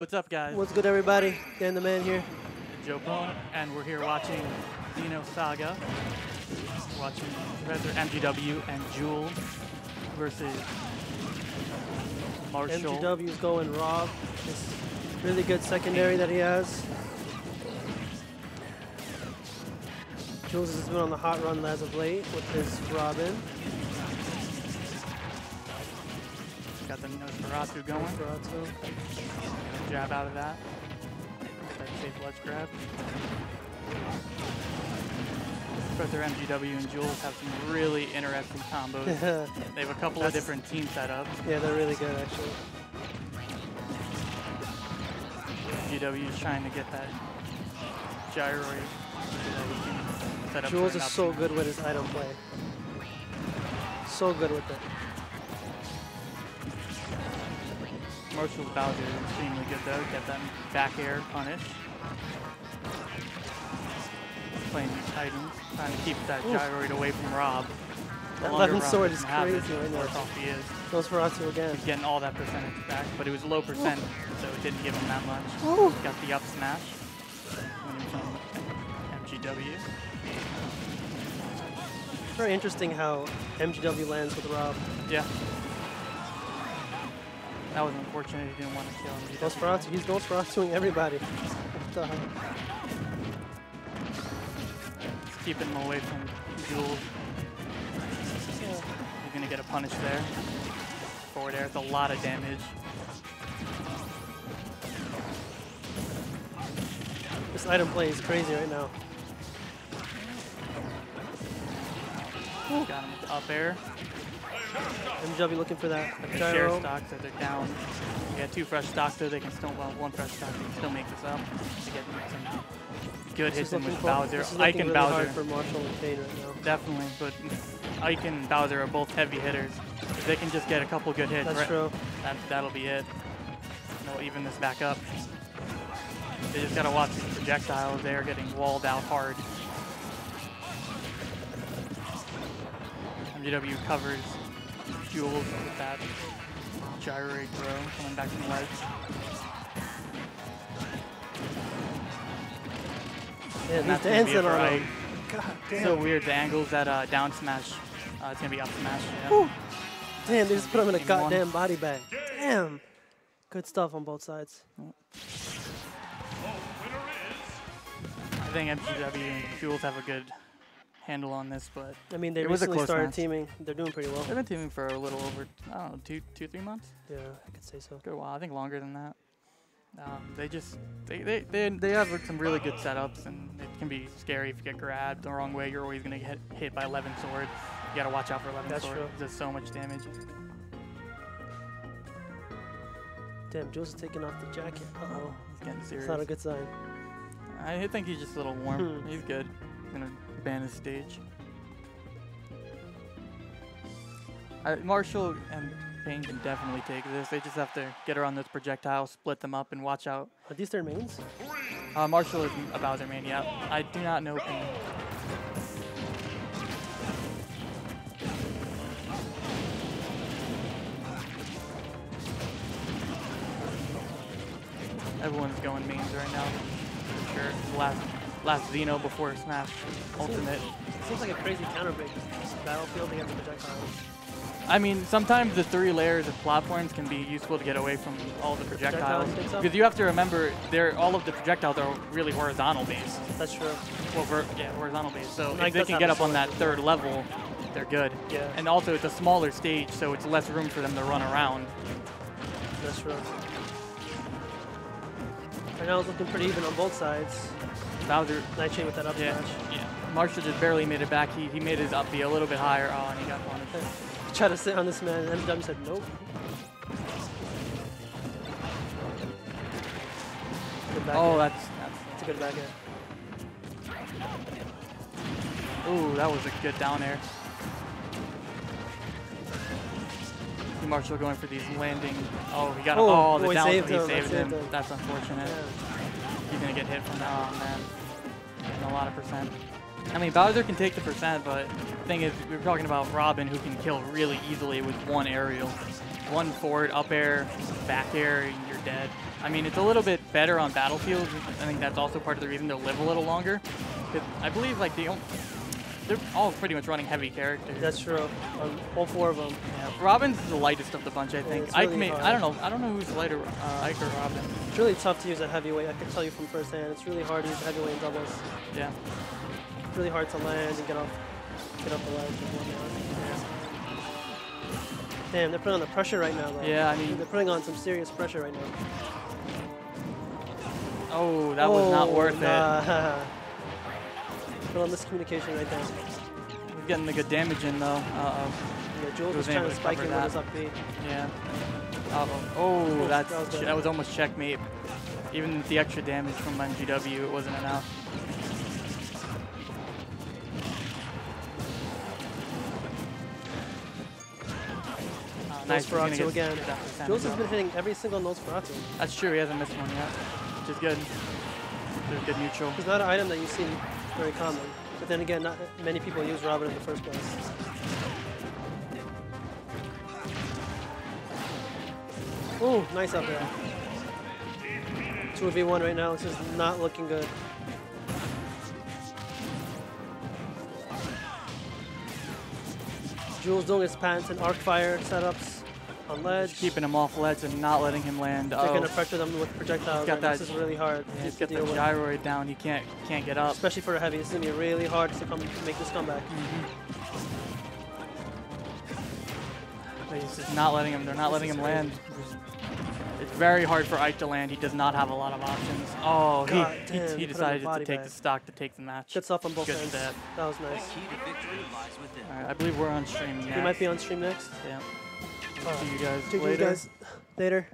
What's up, guys? What's good, everybody? Dan the Man here. Joe Pone, and we're here watching Xeno Saga. Watching Professor MGW and Jewel versus Martial. MGW's going Rob. This really good secondary that he has. Jules has been on the hot run as of late with his Robin. Got the Nosferatu going. Nosferatu. Jab out of that. That safe ledge grab. Professor MGW and Jules have some really interesting combos. they have a couple of different team setups. yeah, they're really good, actually. MGW is trying to get that gyroid. so that he can set up Jules is so good with his item play. So good with it. Martial's Bowser is extremely good though. Get that back air punish. Playing Titans, trying to keep that Oof. gyroid away from Rob. That Levin sword is crazy right now. he is. Nosferatu again. He's getting all that percentage back, but it was low percent, so it didn't give him that much. Ooh. Got the up smash. MGW. Very interesting how MGW lands with Rob. Yeah. That was unfortunate. He didn't want to kill him. He Nosferatu, he's Nosferatuing everybody. What the hell? Just keeping him away from Jules. You're gonna get a punish there. Forward air, it's a lot of damage. This item play is crazy right now. Got him with up air. MGW looking for that Share gyro. stock, so they're down. Yeah, two fresh stocks, so they can still, well, one fresh stock, they can still make this up to get some good This hits in with Bowser. Ike and really Bowser, hard for Martial and Kane right now. definitely, but Ike and Bowser are both heavy hitters. If they can just get a couple good hits, That's right- true. That, that'll be it. They'll even this back up. They just gotta watch these projectiles. They are getting walled out hard. MGW covers Jules with that gyroid throw coming back from the ledge. Yeah, And he's that's gonna be it dancing for on Ike. him. God damn. So weird. The angles that uh, down smash. Uh, it's gonna be up smash. Yeah. Damn, they just put him in a Game one. goddamn body bag. Damn. Good stuff on both sides. I think MGW and Jules have a good handle on this, but I mean, they It was a recently close started match. teaming. They're doing pretty well. they've been teaming for a little over, I don't know, two, two, three months. Yeah, I could say so. Good while. I think longer than that. Um, they just they, they, they, they have like, some really good setups, and it can be scary if you get grabbed the wrong way. You're always gonna get hit by Levin sword. You gotta watch out for Levin That's sword. true. Does so much damage. Damn, Jules is taking off the jacket. Uh-oh. He's getting It's serious. not a good sign. I think he's just a little warm. Hmm. he's good. He's gonna ban his stage. I, Martial and Pain can definitely take this. They just have to get around those projectiles, split them up, and watch out. Are these their mains? Uh, Martial is a Bowser main, yeah. I do not know Pain. Everyone's going mains right now. For sure. Last last Xeno before Smash Ultimate. Seems like a crazy counterbreak. Battlefield against projectiles. I mean, sometimes the three layers of platforms can be useful to get away from all the projectiles. Because you have to remember, they're all of the projectiles are really horizontal based. That's true. Well, ver- yeah, horizontal based. So Like if they can get up on that third level, they're good. Yeah. And also, it's a smaller stage, so it's less room for them to run around. That's true. Right now it's looking pretty even on both sides. Bowser, Nightshade with that up yeah, smash. yeah. Martial just barely made it back. He, he made his up be a little bit higher. Oh, and he got punished. Try to sit on this man, and MW said nope. Good back Oh, air. that's, that's a good back air. Ooh, that was a good down air. Martial going for these landing. Oh, he got Oh, oh, the he down. saved he him, saved that him. him. That's unfortunate. Yeah. He's gonna get hit from that. Oh man, a lot of percent. I mean, Bowser can take the percent, but the thing is, we're talking about Robin, who can kill really easily with one aerial, one forward up air, back air, and you're dead. I mean, it's a little bit better on battlefield. I think that's also part of the reason they'll live a little longer. 'Cause I believe like the they're all pretty much running heavy characters. That's true. On all four of them. yeah. Robin's the lightest of the bunch, I think. Ike really may, I don't know. I don't know who's lighter, uh, Ike or Robin. It's really tough to use a heavyweight. I can tell you from firsthand. It's really hard to use a heavyweight in doubles. Yeah. It's really hard to land and get off, get off the ledge whatnot. Damn, they're putting on the pressure right now, though. Yeah, I mean- they're putting on some serious pressure right now. Oh, that was not Oh, worth it. nah. Little miscommunication right there. He's getting the good damage in though. Uh oh. Yeah, Jules was trying to spike him with that. his up B. Yeah. Uh oh. Oh, that's that was that was almost checkmate. Even with the extra damage from MGW, it wasn't enough. Oh, nice. Nosferatu again. get that percentage Jules has been hitting every single Nosferatu. That's true. He hasn't missed one yet, which is good. There's good neutral. It's not an item that you see very common. But then again, not many people use Robin in the first place. Ooh, nice up there. 2v1 right now. This is not looking good. Jules doing his pants and arc fire setups on ledge. Just keeping him off ledge and not letting him land. They're Oh, going to pressure them with projectiles. got and that- This is really hard yeah, to, he's to got the deal with. gyroid down. He can't can't get up. Especially for a heavy. It's going to be really hard to come make this comeback. But He's just not letting him. They're not letting him land. It's very hard for Ike to land. He does not have a lot of options. Oh, he, God he, damn, he he put him in decided to take bag. the stock to take the match. Gets off on both Good ends. stat. That was nice. Key to victory lies within. All right, I believe we're on stream next. We might be on stream next. Yeah. Uh, See you guys See you guys later.